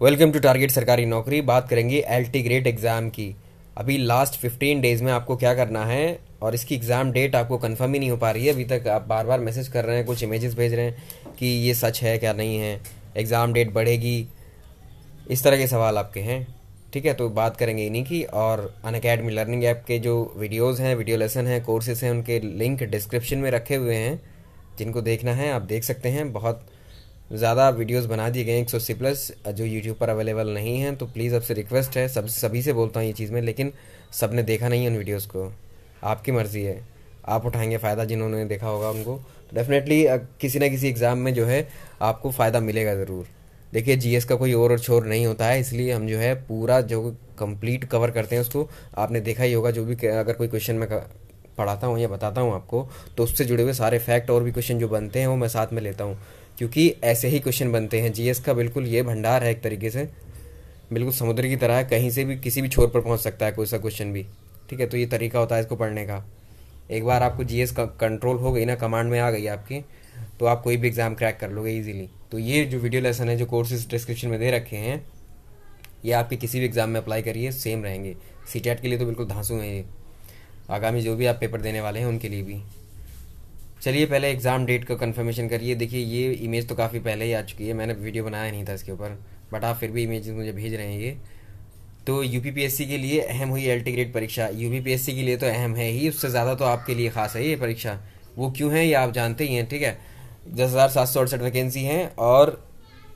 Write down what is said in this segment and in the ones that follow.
Welcome to target सरकारी नौकरी। बात करेंगे एल टी ग्रेड एग्ज़ाम की। अभी लास्ट फिफ्टीन डेज़ में आपको क्या करना है और इसकी एग्ज़ाम डेट आपको कंफर्म ही नहीं हो पा रही है। अभी तक आप बार बार मैसेज कर रहे हैं, कुछ इमेजेस भेज रहे हैं कि ये सच है क्या नहीं है एग्ज़ाम डेट बढ़ेगी। इस तरह के सवाल आपके हैं। ठीक है तो बात करेंगे इन्हीं की और अन अकेडमी लर्निंग ऐप के जो वीडियोज़ हैं वीडियो लेसन हैं कोर्सेज हैं, उनके लिंक डिस्क्रिप्शन में रखे हुए हैं। जिनको देखना है, आप देख सकते हैं। बहुत ज़्यादा वीडियोस बना दिए गए हैं एक सौ अस्सी प्लस जो यूट्यूब पर अवेलेबल नहीं हैं तो प्लीज़ आपसे रिक्वेस्ट है। सब, सभी से बोलता हूँ ये चीज़ में, लेकिन सबने देखा नहीं है उन वीडियोज़ को। आपकी मर्ज़ी है। आप उठाएँगे फ़ायदा जिन्होंने देखा होगा उनको। डेफिनेटली किसी ना किसी एग्ज़ाम में जो है, आपको फ़ायदा मिलेगा ज़रूर। देखिए जीएस का कोई और छोर नहीं होता है, इसलिए हम जो है, पूरा जो कंप्लीट कवर करते हैं उसको। आपने देखा ही होगा, जो भी अगर कोई क्वेश्चन मैं पढ़ाता हूँ या बताता हूँ आपको तो उससे जुड़े हुए सारे फैक्ट और भी क्वेश्चन जो बनते हैं, वो मैं साथ में लेता हूँ। क्योंकि ऐसे ही क्वेश्चन बनते हैं। जीएस का बिल्कुल ये भंडार है एक तरीके से। बिल्कुल समुद्र की तरह है कहीं से भी किसी भी छोर पर पहुँच सकता है कोई सा क्वेश्चन भी। ठीक है तो ये तरीका होता है इसको पढ़ने का। एक बार आपको जीएस का कंट्रोल हो गई ना कमांड में आ गई आपकी तो आप कोई भी एग्ज़ाम क्रैक कर लोगे ईजिली तो ये जो वीडियो लेसन है, जो कोर्सेज डिस्क्रिप्शन में दे रखे हैं, ये आपके किसी भी एग्ज़ाम में अप्लाई करिए सेम रहेंगे। सी के लिए तो बिल्कुल धांसू हैं ये। आगामी जो भी आप पेपर देने वाले हैं, उनके लिए भी। चलिए पहले एग्ज़ाम डेट का कंफर्मेशन करिए। देखिए, ये इमेज तो काफ़ी पहले ही आ चुकी है। मैंने वीडियो बनाया नहीं था इसके ऊपर बट आप फिर भी इमेज मुझे भेज रहे हैं ये। तो यूपीपीएससी के लिए अहम हुई एल ग्रेड परीक्षा। यूपीपीएससी के लिए तो अहम है ही, उससे ज़्यादा तो आपके लिए खास है ये परीक्षा। वो क्यों है, ये आप जानते ही हैं, ठीक है? दस हज़ार सात सौ अड़सठ वैकेंसी हैं, और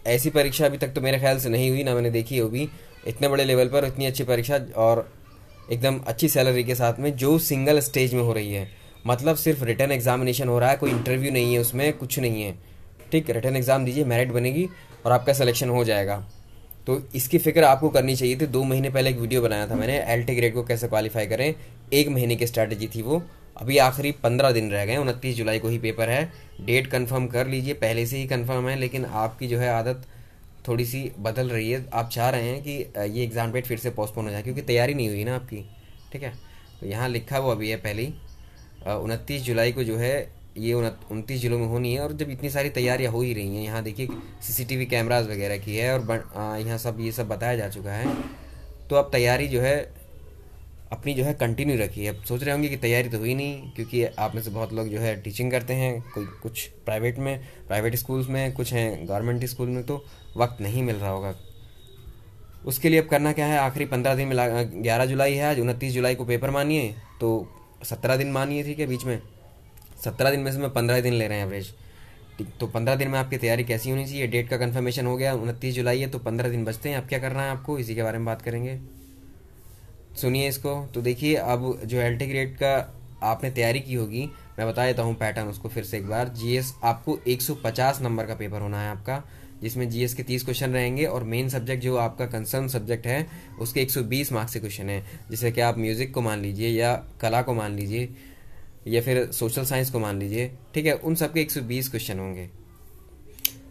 ऐसी परीक्षा अभी तक तो मेरे ख्याल से नहीं हुई, ना मैंने देखी होगी। इतने बड़े लेवल पर इतनी अच्छी परीक्षा और एकदम अच्छी सैलरी के साथ में, जो सिंगल स्टेज में हो रही है। मतलब सिर्फ़ रिटर्न एग्जामिनेशन हो रहा है, कोई इंटरव्यू नहीं है उसमें, कुछ नहीं है। ठीक रिटर्न एग्ज़ाम दीजिए मेरिट बनेगी और आपका सिलेक्शन हो जाएगा। तो इसकी फ़िक्र आपको करनी चाहिए थी, दो महीने पहले एक वीडियो बनाया था मैंने एल टी ग्रेड को कैसे क्वालिफाई करें, एक महीने की स्ट्रैटेजी थी वो। अभी आखिरी पंद्रह दिन रह गए, उनतीस जुलाई को ही पेपर है। डेट कंफर्म कर लीजिए, पहले से ही कंफर्म है, लेकिन आपकी जो है आदत थोड़ी सी बदल रही है। आप चाह रहे हैं कि ये एग्ज़ाम डेट फिर से पोस्टपोन हो जाए, क्योंकि तैयारी नहीं हुई ना आपकी। ठीक है? तो यहाँ लिखा हुआ अभी है पहले ही उनतीस जुलाई को जो है, ये उनतीस जिलों में होनी है और जब इतनी सारी तैयारियाँ हो ही रही हैं, यहाँ देखिए सीसीटीवी कैमराज वगैरह की है और यहाँ सब, ये सब बताया जा चुका है तो अब तैयारी जो है, अपनी जो है कंटिन्यू रखी है। अब सोच रहे होंगे कि तैयारी तो हुई नहीं, क्योंकि आप में से बहुत लोग जो है टीचिंग करते हैं, कोई कुछ प्राइवेट में प्राइवेट स्कूल्स में, कुछ हैं गवर्नमेंट स्कूल में तो वक्त नहीं मिल रहा होगा। उसके लिए अब करना क्या है? आखिरी पंद्रह दिन में ग्यारह जुलाई है, आज उनतीस जुलाई को पेपर मानिए तो सत्रह दिन मानिए थी है, बीच में। सत्रह दिन में से मैं पंद्रह दिन ले रहे हैं एवरेज तो पंद्रह दिन में आपकी तैयारी कैसी होनी चाहिए? डेट का कंफर्मेशन हो गया, उनतीस जुलाई है तो पंद्रह दिन बचते हैं। अब क्या करना है आपको? इसी के बारे में बात करेंगे। सुनिए इसको। तो देखिए, अब जो एल ग्रेड का आपने तैयारी की होगी, मैं बता देता हूँ पैटर्न उसको फिर से एक बार। जीएस आपको 150 नंबर का पेपर होना है आपका। जिसमें जीएस के 30 क्वेश्चन रहेंगे और मेन सब्जेक्ट जो आपका कंसर्न सब्जेक्ट है, उसके 120 मार्क्स के क्वेश्चन है। जैसे कि आप म्यूज़िक को मान लीजिए या कला को मान लीजिए या फिर सोशल साइंस को मान लीजिए, ठीक है, उन सबके 120 क्वेश्चन होंगे।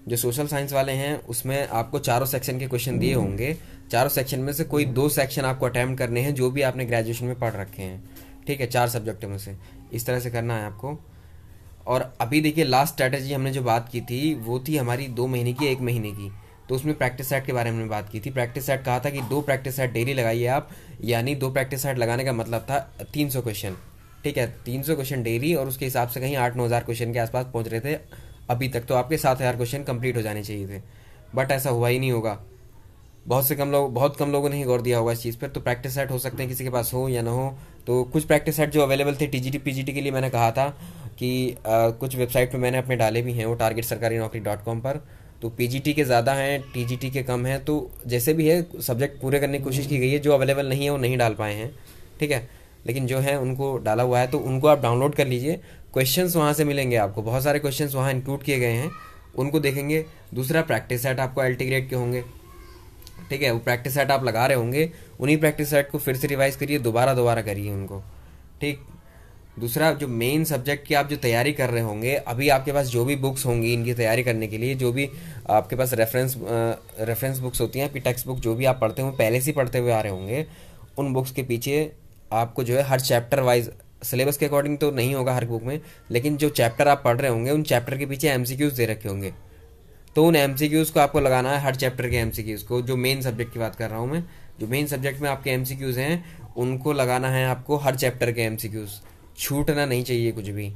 जो सोशल साइंस वाले हैं, उसमें आपको चारों सेक्शन के क्वेश्चन दिए होंगे। चारों सेक्शन में से कोई दो सेक्शन आपको अटैम्प्ट करने हैं, जो भी आपने ग्रेजुएशन में पढ़ रखे हैं। ठीक है, चार सब्जेक्टों में से। इस तरह से करना है आपको। और अभी देखिए लास्ट स्ट्रैटेजी हमने जो बात की थी, वो थी हमारी दो महीने की, एक महीने की। तो उसमें प्रैक्टिस सेट के बारे में बात की थी। प्रैक्टिस सेट कहा था कि दो प्रैक्टिस सेट डेली लगाइए आप, यानी दो प्रैक्टिस सेट लगाने का मतलब था तीन सौ क्वेश्चन ठीक है, तीन सौ क्वेश्चन डेली और उसके हिसाब से कहीं आठ नौ हज़ार क्वेश्चन के आसपास पहुँच रहे थे अभी तक। तो आपके सात हज़ार क्वेश्चन कंप्लीट हो जाने चाहिए थे। बट ऐसा हुआ ही नहीं होगा। बहुत से कम लोग, बहुत कम लोगों ने ही गौर दिया होगा इस चीज़ पर। तो प्रैक्टिस सेट हो सकते हैं किसी के पास हो या ना हो। तो कुछ प्रैक्टिस सेट जो अवेलेबल थे टीजीटी पीजीटी के लिए मैंने कहा था। कि आ, कुछ वेबसाइट पे मैंने अपने डाले भी हैं वो टारगेट सरकारी नौकरी डॉट कॉम पर तो पीजीटी के ज़्यादा हैं टीजीटी के कम हैं तो जैसे भी है सब्जेक्ट पूरे करने की कोशिश की गई है जो अवेलेबल नहीं है वो नहीं डाल पाए हैं। ठीक है? लेकिन जो है उनको डाला हुआ है तो उनको आप डाउनलोड कर लीजिए। क्वेश्चन वहाँ से मिलेंगे आपको। बहुत सारे क्वेश्चन वहाँ इंक्लूड किए गए हैं। उनको देखेंगे। दूसरा प्रैक्टिस सेट आपको एल ग्रेड के होंगे। ठीक है? वो प्रैक्टिस सेट आप लगा रहे होंगे। उन्हीं प्रैक्टिस सेट को फिर से रिवाइज करिए दोबारा दोबारा करिए उनको। ठीक? दूसरा, जो मेन सब्जेक्ट की आप जो तैयारी कर रहे होंगे, अभी आपके पास जो भी बुक्स होंगी इनकी तैयारी करने के लिए, जो भी आपके पास रेफरेंस रेफरेंस बुक्स होती हैं टेक्स्ट बुक जो भी आप पढ़ते हुए पहले से पढ़ते हुए आ रहे होंगे, उन बुक्स के पीछे आपको जो है हर चैप्टर वाइज सिलेबस के अकॉर्डिंग तो नहीं होगा हर बुक में, लेकिन जो चैप्टर आप पढ़ रहे होंगे, उन चैप्टर के पीछे एम दे रखे होंगे। तो उन एम को आपको लगाना है हर चैप्टर के एम को, जो मेन सब्जेक्ट की बात कर रहा हूँ मैं। जो मेन सब्जेक्ट में आपके एम हैं, उनको लगाना है आपको हर चैप्टर के एम छूटना नहीं चाहिए कुछ भी।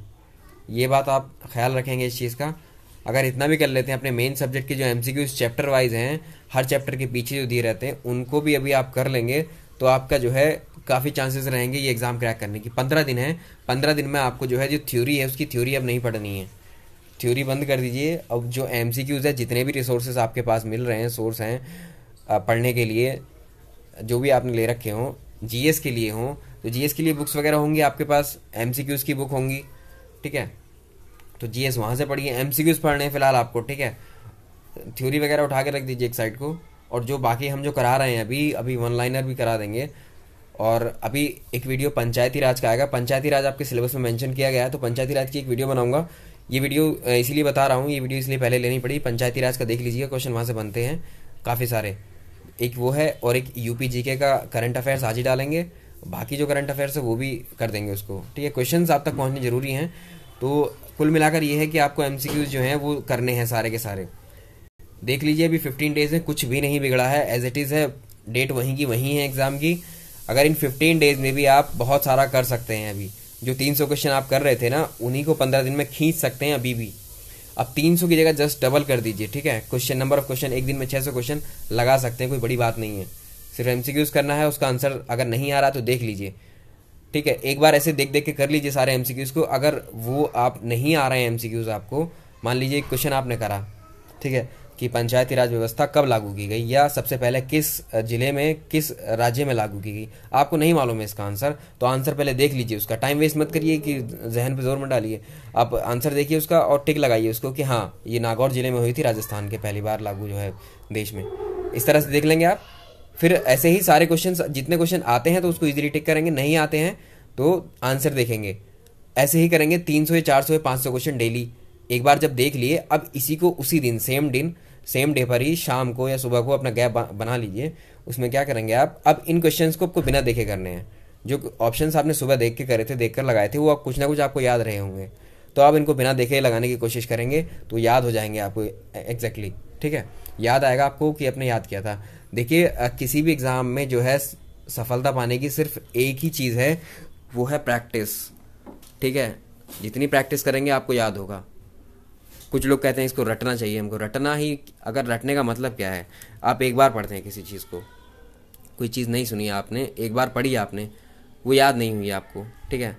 ये बात आप ख्याल रखेंगे इस चीज़ का। अगर इतना भी कर लेते हैं, अपने मेन सब्जेक्ट के जो एम चैप्टर वाइज हैं, हर चैप्टर के पीछे जो दिए रहते हैं, उनको भी अभी आप कर लेंगे तो आपका जो है काफ़ी चांसेस रहेंगे ये एग्ज़ाम क्रैक करने की। पंद्रह दिन है। पंद्रह दिन में आपको जो है, जो थ्योरी है, उसकी थ्योरी अब नहीं पढ़नी है। थ्योरी बंद कर दीजिए। अब जो एम सी क्यूज है, जितने भी रिसोर्सेज आपके पास मिल रहे हैं सोर्स हैं पढ़ने के लिए, जो भी आपने ले रखे हों जीएस के लिए हों तो जीएस के लिए बुक्स वगैरह होंगी आपके पास एम की बुक होंगी, ठीक है? तो जी एस वहाँ से पढ़िए एम सी क्यूज़ पढ़ने फ़िलहाल आपको, ठीक है? थ्योरी वगैरह उठा के रख दीजिए एक साइड को, और जो बाकी हम जो करा रहे हैं अभी अभी वन लाइनर भी करा देंगे, और अभी एक वीडियो पंचायती राज का आएगा। पंचायती राज आपके सिलेबस में मेंशन किया गया है तो पंचायती राज की एक वीडियो बनाऊँगा। ये वीडियो इसीलिए बता रहा हूँ, ये वीडियो इसलिए पहले लेनी पड़ी। पंचायती राज का देख लीजिएगा क्वेश्चन वहाँ से बनते हैं, काफ़ी सारे। एक वो है और एक यूपी जीके का करंट अफेयर्स आज ही डालेंगे। बाकी जो करंट अफेयर्स है वो भी कर देंगे उसको। ठीक है क्वेश्चन आप तक पहुँचने ज़रूरी हैं। तो कुल मिलाकर ये है कि आपको एम जो हैं वो करने हैं सारे के सारे। देख लीजिए, अभी फिफ्टीन डेज़ में कुछ भी नहीं बिगड़ा है। एज इट इज़ है डेट वहीं की वहीं है एग्ज़ाम की। अगर इन फिफ्टीन डेज़ में भी आप बहुत सारा कर सकते हैं अभी। जो तीन सौ क्वेश्चन आप कर रहे थे ना, उन्हीं को पंद्रह दिन में खींच सकते हैं अभी भी। अब तीन सौ की जगह जस्ट डबल कर दीजिए, ठीक है? क्वेश्चन नंबर ऑफ़ क्वेश्चन एक दिन में छह सौ क्वेश्चन लगा सकते हैं, कोई बड़ी बात नहीं है। सिर्फ़ एमसीक्यूज करना है, उसका आंसर अगर नहीं आ रहा तो देख लीजिए। ठीक है? एक बार ऐसे देख देख के कर लीजिए सारे एमसीक्यूज को। अगर वो आप नहीं आ रहे हैं एमसीक्यूज आपको, मान लीजिए क्वेश्चन आपने करा, ठीक है? कि पंचायती राज व्यवस्था कब लागू की गई, या सबसे पहले किस ज़िले में, किस राज्य में लागू की गई? आपको नहीं मालूम है इसका आंसर तो आंसर पहले देख लीजिए उसका। टाइम वेस्ट मत करिए कि जहन पर ज़ोर मत डालिए। आप आंसर देखिए उसका और टिक लगाइए उसको कि हाँ ये नागौर ज़िले में हुई थी, राजस्थान के पहली बार लागू जो है देश में। इस तरह से देख लेंगे आप। फिर ऐसे ही सारे क्वेश्चन जितने क्वेश्चन आते हैं तो उसको इजीली टिक करेंगे, नहीं आते हैं तो आंसर देखेंगे। ऐसे ही करेंगे, तीन सौ या चार सौ या पाँच सौ क्वेश्चन डेली एक बार जब देख लिए, अब इसी को उसी दिन सेम दिन सेम डे पर ही, शाम को या सुबह को अपना गैप बना लीजिए। उसमें क्या करेंगे आप? अब इन क्वेश्चंस को आपको बिना देखे करने हैं। जो ऑप्शंस आपने सुबह देख के करे थे, देख कर लगाए थे, वो आप कुछ ना कुछ आपको याद रहे होंगे। तो आप इनको बिना देखे लगाने की कोशिश करेंगे तो याद हो जाएँगे आपको एग्जैक्टली ठीक है? याद आएगा आपको कि आपने याद किया था। देखिए किसी भी एग्ज़ाम में जो है सफलता पाने की सिर्फ़ एक ही चीज़ है, वो है प्रैक्टिस ठीक है? जितनी प्रैक्टिस करेंगे, आपको याद होगा। कुछ लोग कहते हैं इसको रटना चाहिए हमको। रटना ही, अगर रटने का मतलब क्या है? आप एक बार पढ़ते हैं किसी चीज़ को। कोई चीज़ नहीं सुनी आपने, एक बार पढ़ी आपने, वो याद नहीं हुई आपको, ठीक है?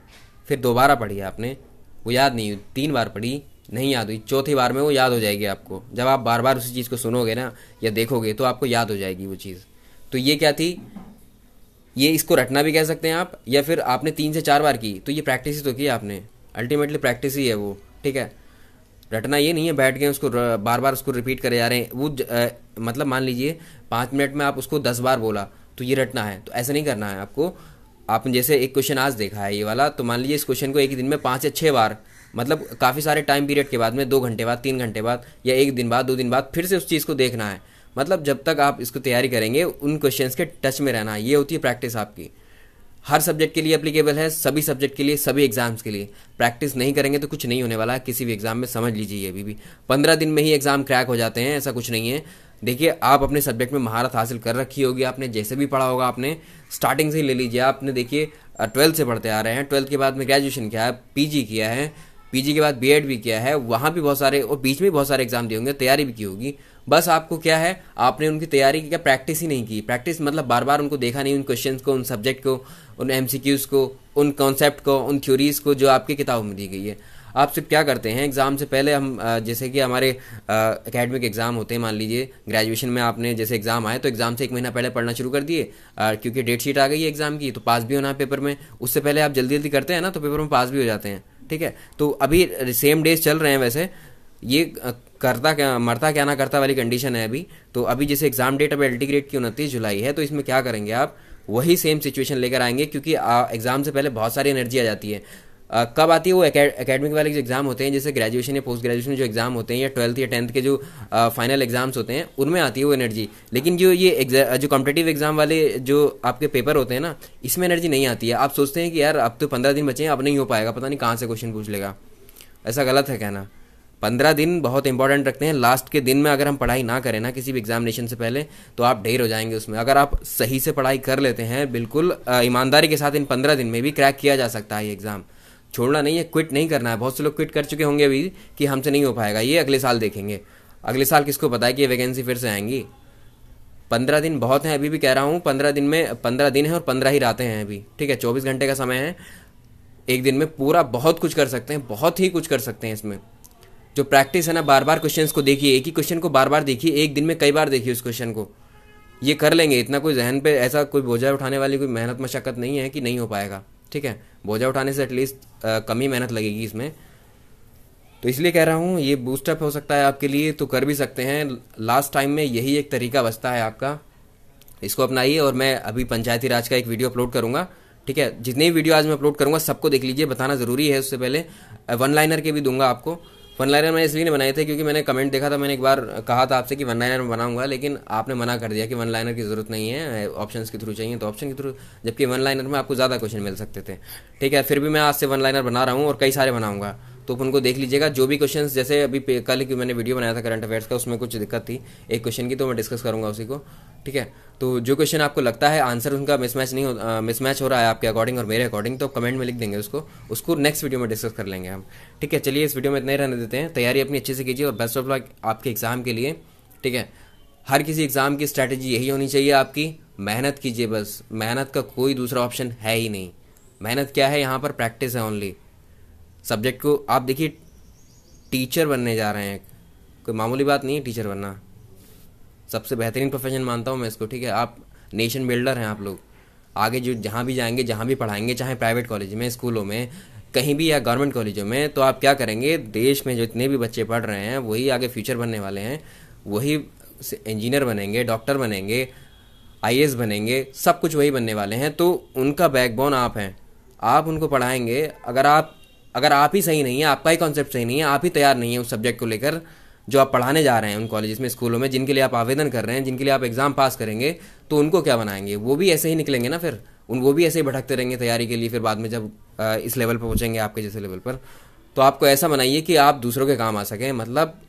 फिर दोबारा पढ़ी आपने, वो याद नहीं हुई, तीन बार पढ़ी, नहीं याद हुई, चौथी बार में वो याद हो जाएगी आपको। जब आप बार बार उसी चीज़ को सुनोगे ना, या देखोगे तो आपको याद हो जाएगी वो चीज़। तो ये क्या थी? ये इसको रटना भी कह सकते हैं आप, या फिर आपने तीन से चार बार की तो ये प्रैक्टिस ही तो की आपने। अल्टीमेटली प्रैक्टिस ही है वो, ठीक है? रटना ये नहीं है बैठ गए उसको बार बार उसको रिपीट करे जा रहे हैं। वो ज, मतलब मान लीजिए पाँच मिनट में आप उसको दस बार बोला तो ये रटना है। तो ऐसा नहीं करना है आपको। आपने जैसे एक क्वेश्चन आज देखा है ये वाला तो मान लीजिए इस क्वेश्चन को एक ही दिन में पाँच या छः बार मतलब काफ़ी सारे टाइम पीरियड के बाद में दो घंटे बाद तीन घंटे बाद या एक दिन बाद दो दिन बाद फिर से उस चीज़ को देखना है। मतलब जब तक आप इसको तैयारी करेंगे उन क्वेश्चंस के टच में रहना ये होती है प्रैक्टिस आपकी। हर सब्जेक्ट के लिए अप्लीकेबल है, सभी सब्जेक्ट के लिए, सभी एग्ज़ाम्स के लिए। प्रैक्टिस नहीं करेंगे तो कुछ नहीं होने वाला है किसी भी एग्ज़ाम में समझ लीजिए अभी भी। पंद्रह दिन में ही एग्ज़ाम क्रैक हो जाते हैं, ऐसा कुछ नहीं है। देखिए, आप अपने सब्जेक्ट में महारत हासिल कर रखी होगी, आपने जैसे भी पढ़ा होगा आपने स्टार्टिंग से ही ले लीजिए। आपने देखिए ट्वेल्थ से पढ़ते आ रहे हैं ट्वेल्थ के बाद में ग्रेजुएशन किया है पीजी किया है पीजी के बाद बीएड भी किया है, वहाँ भी बहुत सारे, और बीच में बहुत सारे एग्ज़ाम दिए होंगे, तैयारी भी की होगी। बस आपको क्या है, आपने उनकी तैयारी की क्या? प्रैक्टिस ही नहीं की। प्रैक्टिस मतलब बार बार उनको देखा नहीं, उन क्वेश्चन को, उन सब्जेक्ट को, उन एम को, उन कॉन्सेप्ट को, उन थ्योरीज को जो आपकी किताबों में दी गई है। आप सिर्फ़ क्या करते हैं एग्ज़ाम से पहले हम जैसे कि हमारे एकेडमिक एग्ज़ाम होते हैं, मान लीजिए ग्रेजुएशन में आपने जैसे एग्ज़ाम आए तो एग्ज़ाम से एक महीना पहले पढ़ना शुरू कर दिए क्योंकि डेट शीट आ गई है एग्ज़ाम की तो पास भी होना है पेपर में। उससे पहले आप जल्दी जल्दी करते हैं ना तो पेपर में पास भी हो जाते हैं, ठीक है? तो अभी सेम डेज़ चल रहे हैं वैसे। ये करता क्या मरता क्या ना करता वाली कंडीशन है अभी। तो अभी जैसे एग्ज़ाम डेट अभी एल्टी ग्रेड की उनतीस जुलाई है तो इसमें क्या करेंगे आप? वही सेम सिचुएशन लेकर आएँगे क्योंकि एग्ज़ाम से पहले बहुत सारी एनर्जी आ जाती है। आ, कब आती है वो एकेडमिक वाले जो एग्ज़ाम होते हैं जैसे ग्रेजुएशन या पोस्ट ग्रेजुएशन जो एग्ज़ाम होते हैं या ट्वेल्थ या टेंथ के जो फाइनल एग्ज़ाम्स होते हैं उनमें आती है वो एनर्जी लेकिन जो ये जो कॉम्पिटेटिव एग्ज़ाम वाले जो आपके पेपर होते हैं ना इसमें एनर्जी नहीं आती है। आप सोचते हैं कि यार अब तो पंद्रह दिन बचे हैं अब नहीं हो पाएगा पता नहीं कहाँ से क्वेश्चन पूछ लेगा। ऐसा गलत है कहना। पंद्रह दिन बहुत इंपॉर्टेंट रखते हैं। लास्ट के दिन में अगर हम पढ़ाई ना करें ना किसी भी एग्जामिनेशन से पहले तो आप ढेर हो जाएँगे उसमें। अगर आप सही से पढ़ाई कर लेते हैं, बिल्कुल ईमानदारी के साथ इन पंद्रह दिन में भी क्रैक किया जा सकता है ये एग्ज़ाम छोड़ना नहीं है क्विट नहीं करना है। बहुत से लोग क्विट कर चुके होंगे अभी कि हमसे नहीं हो पाएगा। ये अगले साल देखेंगे। अगले साल किसको पता है कि ये वैकेंसी फिर से आएँगी? पंद्रह दिन बहुत हैं, अभी भी कह रहा हूँ, पंद्रह दिन में, पंद्रह दिन है और पंद्रह ही रातें हैं अभी। ठीक है, चौबीस घंटे का समय है। एक दिन में पूरा बहुत कुछ कर सकते हैं, बहुत ही कुछ कर सकते हैं इसमें। जो प्रैक्टिस है ना बार बार क्वेश्चन को देखिए, एक ही क्वेश्चन को बार बार देखिए, एक दिन में कई बार देखिए उस क्वेश्चन को। ये कर लेंगे, इतना कोई जहन पे ऐसा कोई बोझा उठाने वाली कोई मेहनत मशक्कत नहीं है कि नहीं हो पाएगा, ठीक है? बोझा उठाने से एटलीस्ट कम ही मेहनत लगेगी इसमें। तो इसलिए कह रहा हूँ, ये बूस्टअप हो सकता है आपके लिए तो कर भी सकते हैं। लास्ट टाइम में यही एक तरीका बचता है आपका। इसको अपनाइए और मैं अभी पंचायती राज का एक वीडियो अपलोड करूँगा, ठीक है? जितने भी वीडियो आज मैं अपलोड करूँगा, सबको देख लीजिए, बताना ज़रूरी है उससे पहले। वन लाइनर के भी दूँगा आपको। वन लाइनर मैंने इसलिए नहीं बनाए थे क्योंकि मैंने कमेंट देखा था, मैंने एक बार कहा था आपसे कि वन लाइनर में बनाऊँगा, लेकिन आपने मना कर दिया कि वन लाइनर की ज़रूरत नहीं है ऑप्शन के थ्रू चाहिए तो ऑप्शन के थ्रू जबकि वन लाइनर में आपको ज़्यादा क्वेश्चन मिल सकते थे। ठीक है, फिर भी मैं आज से वन लाइनर बना रहा हूँ और कई सारे बनाऊँगा। तो उनको देख लीजिएगा। जो भी क्वेश्चन जैसे अभी कल की मैंने वीडियो बनाया था करंट अफेयर्स का, उसमें कुछ दिक्कत थी। एक क्वेश्चन की तो मैं डिस्कस करूँगा उसी को। ठीक है? तो जो क्वेश्चन आपको लगता है आंसर उनका मिसमैच नहीं हो मिसमैच हो रहा है आपके अकॉर्डिंग और मेरे अकॉर्डिंग तो कमेंट में लिख देंगे उसको। उसको नेक्स्ट वीडियो में डिस्कस कर लेंगे हम। ठीक है? चलिए इस वीडियो में इतने रहने देते हैं। तैयारी अपनी अच्छे से कीजिए और बेस्ट ऑफ़ लक आपके एग्ज़ाम के लिए। ठीक है? हर किसी एग्ज़ाम की स्ट्रैटेजी यही होनी चाहिए आपकी। मेहनत कीजिए बस। मेहनत का कोई दूसरा ऑप्शन है ही नहीं। मेहनत क्या है? यहाँ पर प्रैक्टिस है ओनली सब्जेक्ट को, आप देखिए, टीचर बनने जा रहे हैं। कोई मामूली बात नहीं है, टीचर बनना। सबसे बेहतरीन प्रोफेशन मानता हूँ मैं इसको, ठीक है? आप नेशन बिल्डर हैं आप लोग। आगे जो, जहाँ भी जाएँगे, जहाँ भी पढ़ाएँगे, चाहे प्राइवेट कॉलेज में, स्कूलों में, कहीं भी या गवर्नमेंट कॉलेजों में तो आप क्या करेंगे? देश में जितने भी बच्चे पढ़ रहे हैं, वही आगे फ्यूचर बनने वाले हैं। वही इंजीनियर बनेंगे डॉक्टर बनेंगे आईएएस बनेंगे, सब कुछ वही बनने वाले हैं। तो उनका बैकबोन आप हैं। आप उनको पढ़ाएँगे, अगर आप अगर आप ही सही नहीं है, आपका ही कॉन्सेप्ट सही नहीं है, आप ही तैयार नहीं है उस सब्जेक्ट को लेकर जो आप पढ़ाने जा रहे हैं उन कॉलेज में स्कूलों में, जिनके लिए आप आवेदन कर रहे हैं, जिनके लिए आप एग्ज़ाम पास करेंगे तो उनको क्या बनाएँगे? वो भी ऐसे ही निकलेंगे ना फिर? उन, वो भी ऐसे ही भटकते रहेंगे तैयारी के लिए फिर बाद में जब इस लेवल पर पहुँचेंगे आपके जैसे लेवल पर। तो आपको ऐसा बनाइए कि आप दूसरों के काम आ सकें। मतलब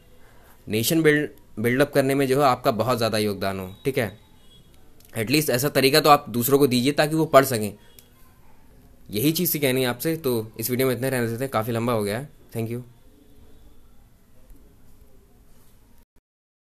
नेशन बिल्ड बिल्डअप करने में जो है आपका बहुत ज़्यादा योगदान हो, ठीक है? एटलीस्ट ऐसा तरीका तो आप दूसरों को दीजिए ताकि वो पढ़ सकें। यही चीज़ से कहनी है आपसे तो इस वीडियो में इतना रहने देते हैं। काफ़ी लंबा हो गया है। Thank you